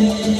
Yeah.